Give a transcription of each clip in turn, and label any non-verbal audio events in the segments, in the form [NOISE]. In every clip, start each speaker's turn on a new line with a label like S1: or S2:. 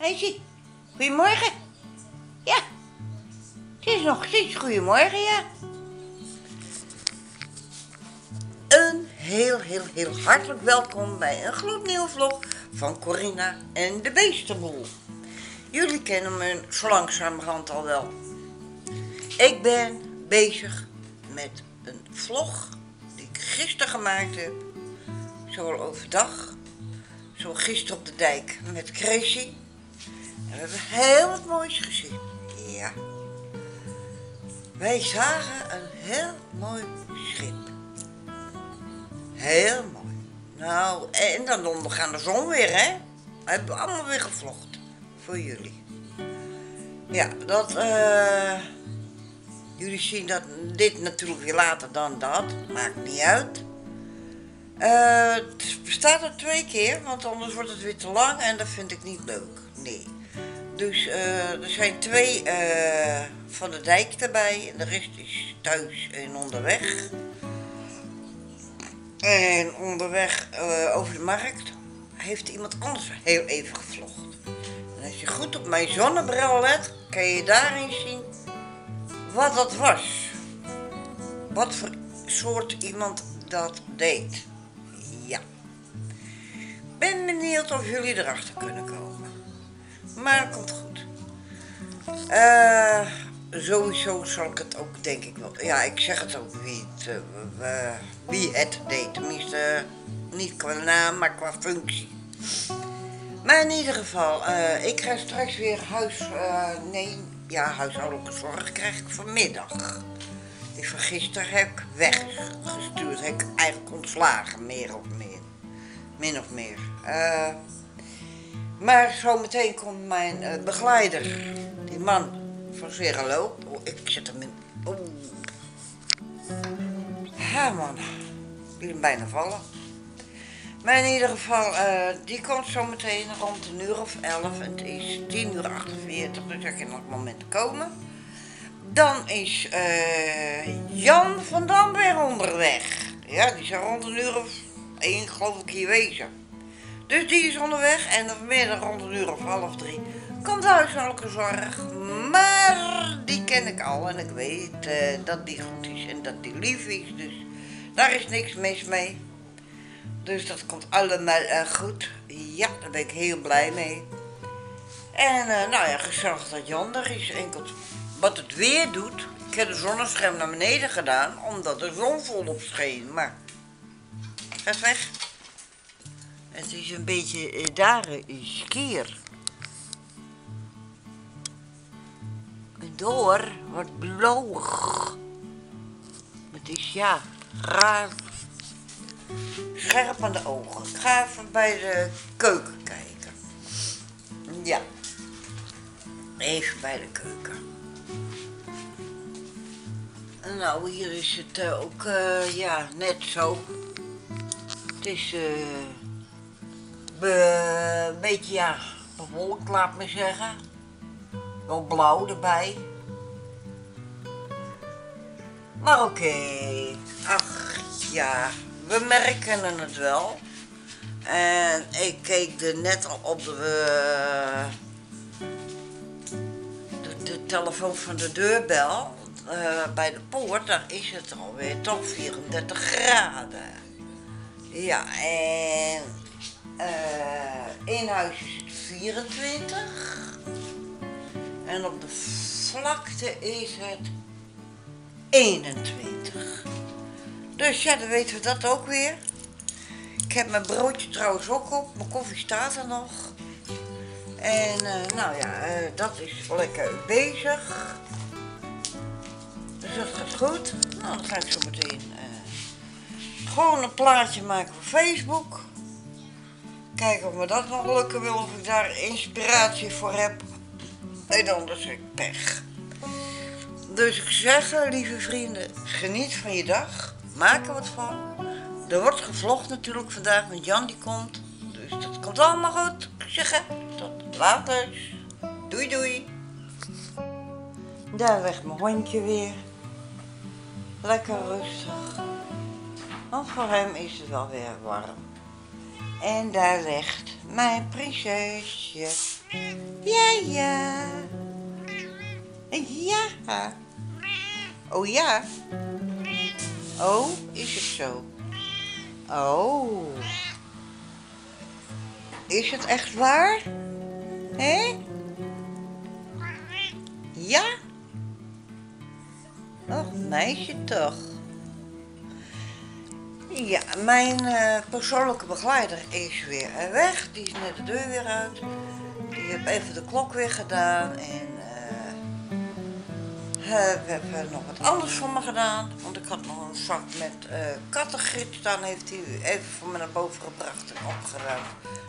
S1: Zie. Goedemorgen. Ja. Het is nog steeds goedemorgen, ja. Een heel, heel, heel hartelijk welkom bij een gloednieuwe vlog van Corinna en de Beestenboel. Jullie kennen me zo langzamerhand al wel. Ik ben bezig met een vlog die ik gisteren gemaakt heb. Zowel overdag, zo gisteren op de dijk met Crazy. En we hebben heel wat moois gezien. Ja. Wij zagen een heel mooi schip. Heel mooi. Nou, en dan ondergaan de zon weer, hè? We hebben allemaal weer gevlogd. Voor jullie. Ja, dat, eh... jullie zien dat dit natuurlijk weer later dan dat. Maakt niet uit. Eh, het bestaat er twee keer, want anders wordt het weer te lang en dat vind ik niet leuk. Nee. Dus eh, er zijn twee eh, van de dijk erbij en de rest is thuis en onderweg. En onderweg eh, over de markt heeft iemand anders heel even gevlogd. Als je goed op mijn zonnebril let, kan je daarin zien wat dat was. Wat voor soort iemand dat deed. Ja. Ben benieuwd of jullie erachter kunnen komen. Maar het komt goed. Eh, sowieso zal ik het ook, denk ik wel. Ja, ik zeg het ook wie het, eh, wie het deed. Tenminste, niet qua naam, maar qua functie. Maar in ieder geval, eh, ik ga straks weer huis. nee, ja, huishoudelijke zorg krijg ik vanmiddag. Die van gisteren heb ik weggestuurd. Heb ik eigenlijk ontslagen, meer of meer. Min of meer. Eh, maar zometeen komt mijn eh, begeleider, die man van Zerelo. Oh, ik zet hem in. Oh. Ja, man. Ik hem bijna vallen. Maar in ieder geval, eh, die komt zometeen rond een uur of elf. En het is 10 uur 48, dus hij kan het moment komen. Dan is eh, Jan van Dam weer onderweg. Ja, die zou rond een uur of één, geloof ik, hier wezen. Dus die is onderweg en vanmiddag rond een uur of half drie komt de huishoudelijke zorg. Maar die ken ik al en ik weet eh, dat die goed is en dat die lief is. Dus daar is niks mis mee. Dus dat komt allemaal eh, goed. Ja, daar ben ik heel blij mee. En eh, nou ja, gezellig dat Jan er is. Enkel wat het weer doet. Ik heb de zonnescherm naar beneden gedaan, omdat de zon volop scheen. Maar, gaat weg. Het is een beetje eh, daar is keer. En door wordt blauwig. Het is ja, raar. Scherp aan de ogen. Ik ga even bij de keuken kijken. Ja. Even bij de keuken. Nou, hier is het eh, ook, eh, ja, net zo. Het is eh, een beetje, ja, bewolkt, laat me zeggen. Wel blauw erbij. Maar oké. Ach, ja, we merken het wel. En ik keek er net al op de, eh, de, de telefoon van de deurbel. eh, bij de poort, daar is het alweer toch 34 graden. Ja, en eh, in huis is het 24. En op de vlakte is het 21. Dus ja, dan weten we dat ook weer. Ik heb mijn broodje trouwens ook op. Mijn koffie staat er nog. En eh, nou ja, eh, dat is lekker bezig. Dus dat gaat goed. Nou, dan ga ik zo meteen eh, gewoon een plaatje maken voor Facebook. Kijken of me dat nog lukken wil, of ik daar inspiratie voor heb. En anders heb ik pech. Dus ik zeg, eh, lieve vrienden, geniet van je dag. Maak er wat van. Er wordt gevlogd natuurlijk vandaag, want Jan die komt. Dus dat komt allemaal goed. Ik zeg, tot later. Doei doei. Daar weg mijn hondje weer. Lekker rustig. Want voor hem is het wel weer warm. En daar ligt mijn prinsesje. Ja, ja. Ja. Oh ja. Oh, is het zo? Oh. Is het echt waar? Hé? Ja? Och, meisje toch. Ja, mijn eh, persoonlijke begeleider is weer weg. Die is net de deur weer uit. Die heeft even de klok weer gedaan. En uh, we hebben nog wat anders voor me gedaan. Want ik had nog een zak met uh, kattengrit staan. Heeft hij even voor me naar boven gebracht en opgeruimd.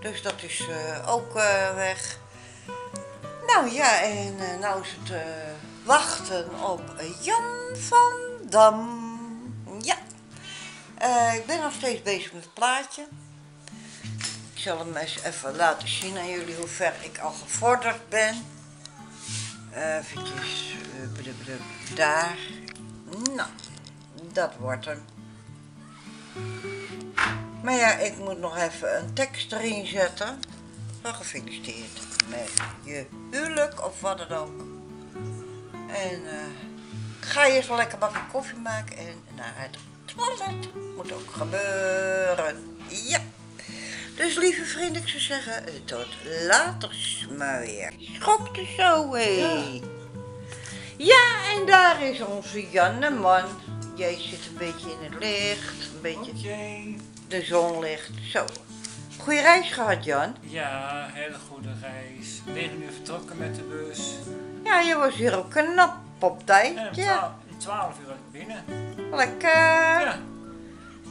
S1: Dus dat is ook weg. Nou ja, en nou is het wachten op Jan van Dam. Uh, ik ben nog steeds bezig met het plaatje. Ik zal hem eens even laten zien aan jullie hoe ver ik al gevorderd ben. Even daar. Nou, dat wordt hem. Maar ja, ik moet nog even een tekst erin zetten. Wel gefeliciteerd met je huwelijk of wat dan ook. En uh, ik ga eerst lekker bakken koffie maken en naar het. Moet ook gebeuren. Ja. Dus lieve vrienden, ik zou zeggen, tot later maar weer. Schokte zo, hé. Ja. ja, en daar is onze Janneman. Jij zit een beetje in het licht, een beetje...
S2: Okay.
S1: De zon ligt, zo. Goeie reis gehad, Jan?
S2: Ja, hele goede reis. 9 uur vertrokken met de bus.
S1: Ja, je was hier ook knap op tijd.
S2: En om
S1: ja.
S2: 12 uur binnen.
S1: Lekker.
S2: Ja.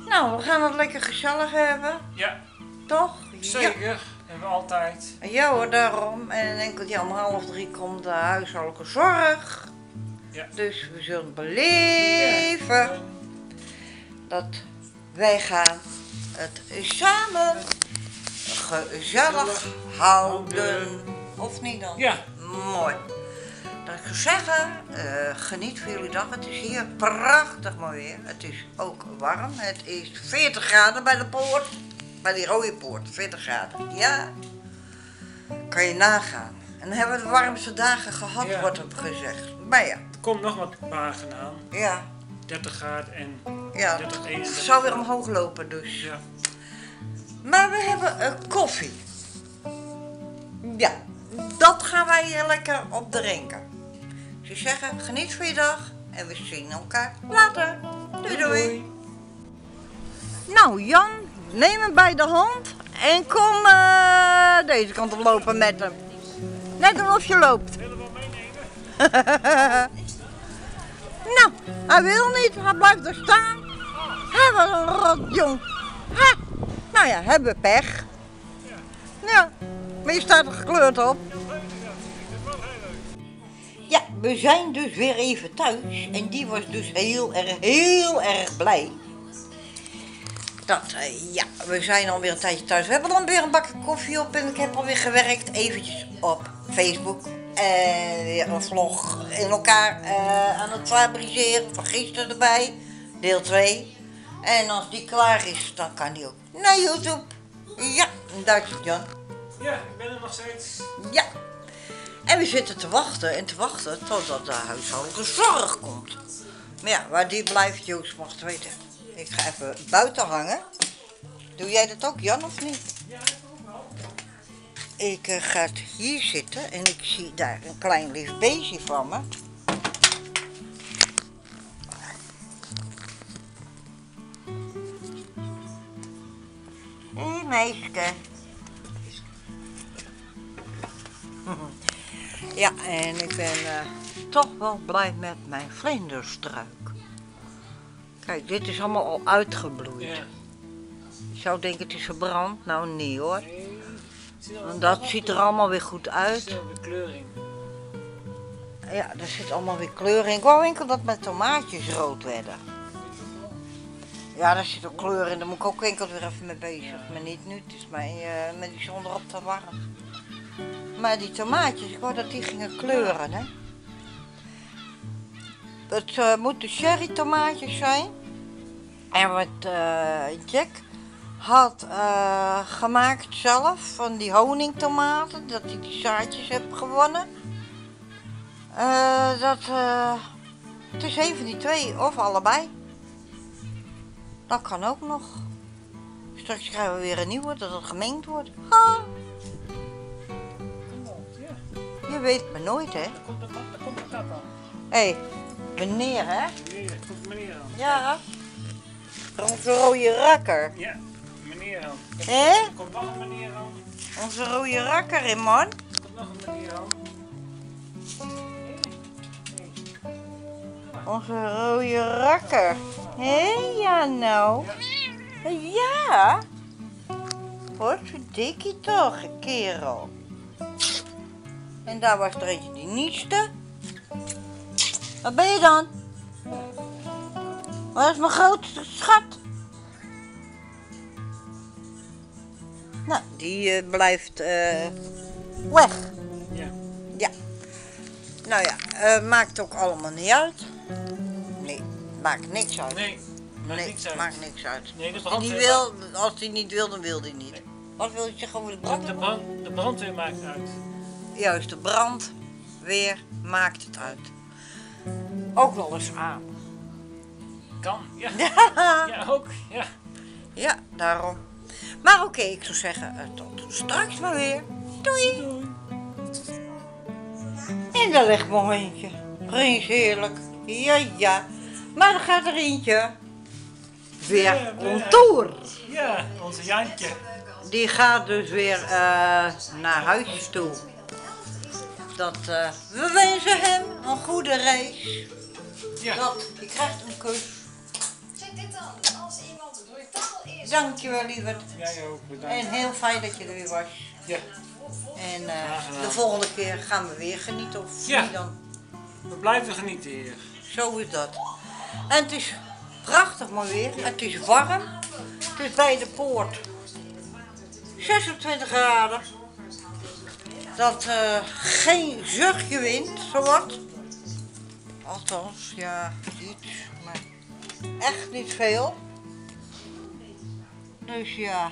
S1: Nou, we gaan het lekker gezellig hebben.
S2: Ja.
S1: Toch?
S2: Zeker. Ja. Hebben we altijd.
S1: Ja hoor, daarom. En enkeltje om half drie komt de huishoudelijke zorg.
S2: Ja.
S1: Dus we zullen beleven
S2: Ja.
S1: dat wij gaan het samen gezellig houden. Of niet dan?
S2: Ja.
S1: Mooi. Dat ik zeggen, eh, geniet van jullie dag. Het is hier prachtig mooi weer. Het is ook warm. Het is 40 graden bij de poort. Bij die rode poort, 40 graden. Ja. Kan je nagaan. En dan hebben we de warmste dagen gehad,
S2: Ja.
S1: wordt er gezegd. Maar ja,
S2: Er komt nog wat wagen aan.
S1: ja,
S2: 30 graden en
S1: ja.
S2: 30,
S1: Het
S2: 31.
S1: zou weer omhoog lopen dus.
S2: Ja.
S1: Maar we hebben uh, koffie. Ja, dat gaan wij hier lekker op drinken. Ze zeggen, geniet van je dag en we zien elkaar later. Doei doei. Nou Jan, neem hem bij de hand en kom eh, deze kant op lopen met hem. Net alsof je loopt.
S2: Willen we meenemen? [LAUGHS]
S1: Nou, hij wil niet, hij blijft er staan. Hij was een rot jong. Ha. Nou ja, hebben we pech. Ja, maar je staat er gekleurd op. We zijn dus weer even thuis en die was dus heel erg, heel erg blij. Dat, eh, ja, we zijn alweer een tijdje thuis. We hebben dan weer een bakje koffie op en ik heb alweer gewerkt eventjes op Facebook. En weer een vlog in elkaar eh, aan het fabriceren van gisteren erbij, deel 2. En als die klaar is, dan kan die ook naar YouTube. Ja, zit Jan.
S2: Ja, ik ben er nog steeds.
S1: Ja. En we zitten te wachten en te wachten totdat de huishoudelijke zorg komt. Maar ja, waar die blijft, Joost mag het weten. Ik ga even buiten hangen. Doe jij dat ook, Jan, of niet?
S2: Ja, ik ook wel.
S1: Ik ga hier zitten en ik zie daar een klein lief beestje van me. Hé, hey, meisje. Ja, en ik ben eh, toch wel blij met mijn vlinderstruik. Kijk, dit is allemaal al uitgebloeid.
S2: Ja.
S1: Je zou denken het is verbrand. Nou, niet hoor.
S2: Nee.
S1: Want dat ziet er allemaal weer goed uit.
S2: Je al de kleuring.
S1: Ja, er zit allemaal weer kleur in. Ik wou enkel dat mijn tomaatjes rood werden. Ja, daar zit ook kleur in. Daar moet ik ook enkel weer even mee bezig. Maar niet nu, het is mij eh, met die zon erop te warm. Maar die tomaatjes, ik wou dat die gingen kleuren, hè. Het eh, moeten cherry tomaatjes zijn. En wat eh, Jack had eh, gemaakt zelf van die honingtomaten, dat hij die zaadjes heeft gewonnen. Dat, het is een van die twee of allebei. Dat kan ook nog. Straks krijgen we weer een nieuwe, dat het gemengd wordt. Ha, weet maar nooit, hè?
S2: daar komt de, daar komt de kat aan.
S1: Hé, hey, meneer, hè?
S2: Meneer, daar komt meneer aan.
S1: Ja. Onze rode rakker.
S2: Ja, meneer aan.
S1: Hé?
S2: Er komt nog een meneer aan.
S1: Onze rode rakker, hè, man.
S2: Er komt nog een meneer aan.
S1: Onze rode rakker. Hé, ja nou. Ja. Wat dikkie toch, kerel. En daar was er eentje die nieste. Wat ben je dan? Wat is mijn grootste schat? Nou, die eh, blijft eh, weg.
S2: Ja.
S1: Ja. Nou ja, eh, maakt ook allemaal niet uit. Nee, maakt niks uit.
S2: Nee, maakt
S1: nee,
S2: niks uit.
S1: maakt niks uit.
S2: Nee,
S1: hij, niet
S2: brandweer,
S1: wil, als hij niet wil, dan wil hij niet.
S2: Nee.
S1: Wat wil je over de
S2: de,
S1: brand?
S2: de, brand, de brandweer maakt uit.
S1: Juist, de brand weer maakt het uit. Ook wel eens aan.
S2: Kan, [LAUGHS] ja. Ja, ook. Ja.
S1: ja, daarom. Maar oké, ik zou zeggen, eh, tot straks maar weer. Doei!
S2: Doei.
S1: En daar ligt mijn hondje. Prins heerlijk. Ja, ja. Maar dan gaat er eentje weer
S2: Ja, weer.
S1: on tour.
S2: Ja, onze Jantje.
S1: Die gaat dus weer eh, naar huis toe. Dat, eh, we wensen hem een goede reis.
S2: Ja.
S1: Dat, je krijgt een kus.
S3: Check dit dan. Als iemand brutaal is.
S1: Dankjewel, lieverd.
S2: Jij ook, bedankt.
S1: En heel fijn dat je er weer was.
S2: Ja,
S1: En eh, de volgende keer gaan we weer genieten. Of
S2: Ja.
S1: niet dan?
S2: we blijven genieten hier.
S1: Zo is dat. En het is prachtig mooi weer. Het is warm. Het is bij de poort 26 graden. Dat eh, geen zuchtje wind, zowat. Althans, ja, iets, maar echt niet veel. Dus ja,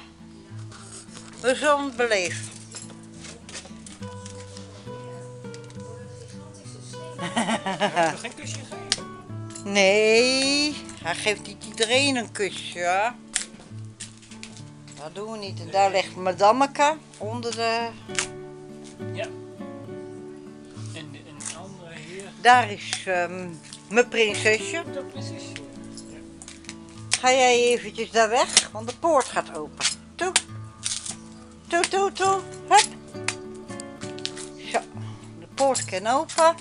S1: we zullen
S2: je geen kusje gegeven?
S1: Nee, hij geeft niet iedereen een kusje. Dat doen we niet. En daar ligt madammeke onder de...
S2: Ja. En, de- en de andere hier.
S1: Daar is ehm, mijn prinsesje.
S2: Dat precies. Ja.
S1: Ga jij eventjes daar weg, want de poort gaat open. Toe. Toe, toe, toe. Hup. Zo, de poort kan open.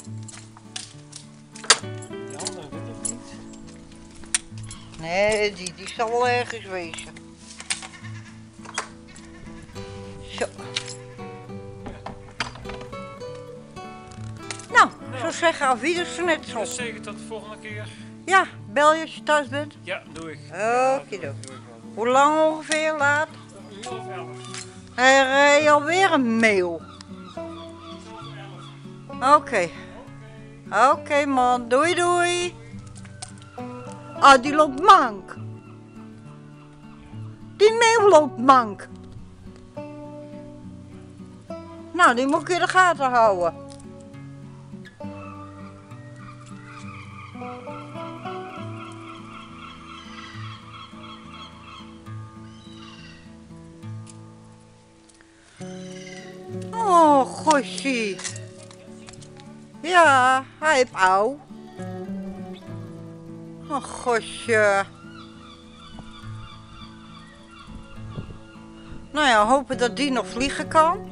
S2: De andere weet ik niet.
S1: Nee, die, die zal wel ergens wezen. Ik zou zeggen, af net zo.
S2: Zeker tot de volgende keer.
S1: Ja, bel je als je thuis bent.
S2: Ja, doe ik.
S1: Okido.
S2: Doe.
S1: Hoe lang ongeveer laat?
S2: Een uur of elf.
S1: Hij rijdt alweer een mail. Oké. Oké man, doei doei. Ah, die loopt mank. Die mail loopt mank. Nou, die moet ik in de gaten houden. Oh, gossie. Ja, hij heeft ouw. Oh, gosje. Nou ja, hopen dat die nog vliegen kan.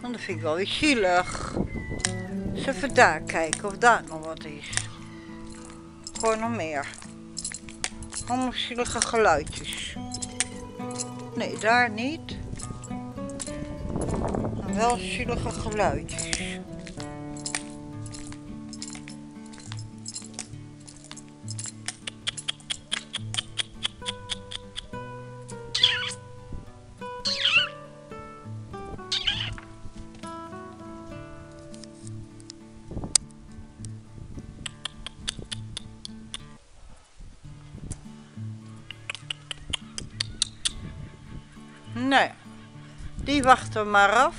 S1: Dat vind ik wel weer zielig. Eens even daar kijken of daar nog wat is. Gewoon nog meer. Allemaal zielige geluidjes. Nee, daar niet. Wel zielige geluidjes. Nee, die wachten maar af.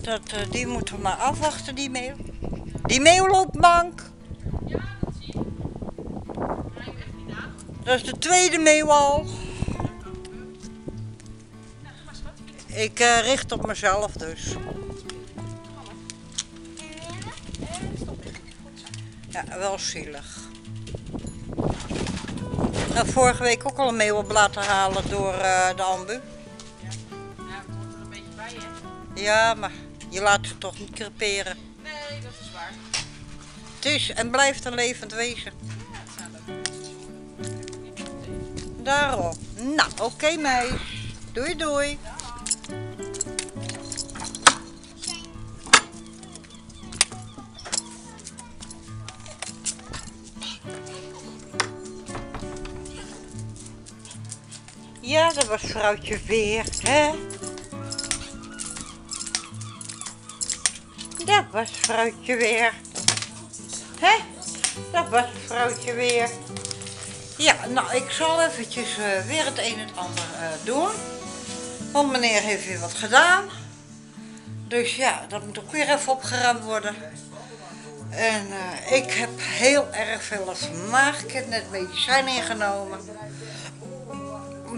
S1: Dat, eh, die moeten we maar afwachten, die meeuw. Die meeuw loopt mank. Dat is de tweede meeuw al. Ik eh, richt op mezelf dus. Ja, wel zielig. Nou, vorige week ook al een meeuw op laten halen door eh, de ambu.
S4: Ja, het hoort er een beetje bij, hè?
S1: Ja, maar je laat ze toch niet creperen.
S4: Nee, dat is waar.
S1: Het is en blijft een levend wezen.
S4: Ja, het Niet meteen.
S1: Daarom. Nou, oké meis. Doei doei. Ja, dat was vrouwtje weer, hè? Dat was vrouwtje weer. Hè? Dat was vrouwtje weer. Ja, nou, ik zal eventjes eh, weer het een en het ander eh, doen. Want meneer heeft weer wat gedaan. Dus ja, dat moet ook weer even opgeruimd worden. En eh, ik heb heel erg veel. Ik heb net medicijn ingenomen.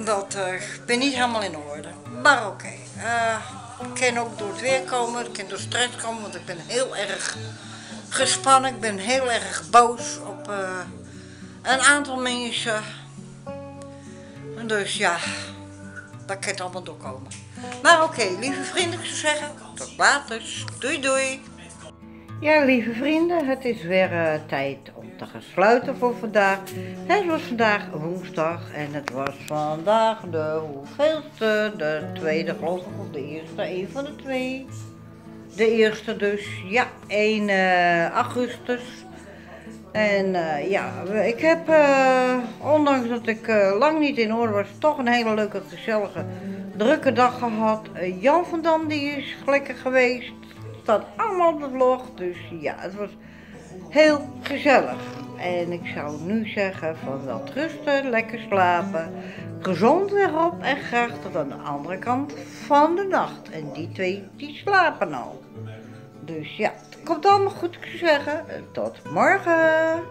S1: Omdat eh, ik ben niet helemaal in orde. Maar oké. eh, het kan ook door het weer komen. Het kan door stress komen. Want ik ben heel erg gespannen. Ik ben heel erg boos op eh, een aantal mensen. Dus ja, dat kan het allemaal doorkomen. Maar oké, lieve vrienden, ik zou zeggen, tot later. Doei doei. Ja, lieve vrienden, het is weer tijd te gaan sluiten voor vandaag. Het was vandaag woensdag en het was vandaag de hoeveelste, de tweede geloof ik, of de eerste, een van de twee. De eerste dus, ja, 1 eh, augustus. En eh, ja, ik heb, eh, ondanks dat ik lang niet in orde was, toch een hele leuke, gezellige, drukke dag gehad. Eh, Jan van Dam die is lekker geweest. Staat allemaal op de vlog. Dus ja, het was heel gezellig. En ik zou nu zeggen van wel rusten, lekker slapen. Gezond weer op en graag tot aan de andere kant van de nacht. En die twee, die slapen al. Dus ja, het komt allemaal goed, zou zeggen. Tot morgen.